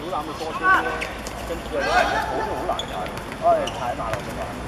小南嘅多啲，跟住咧好多好難踩，我踩馬路啫。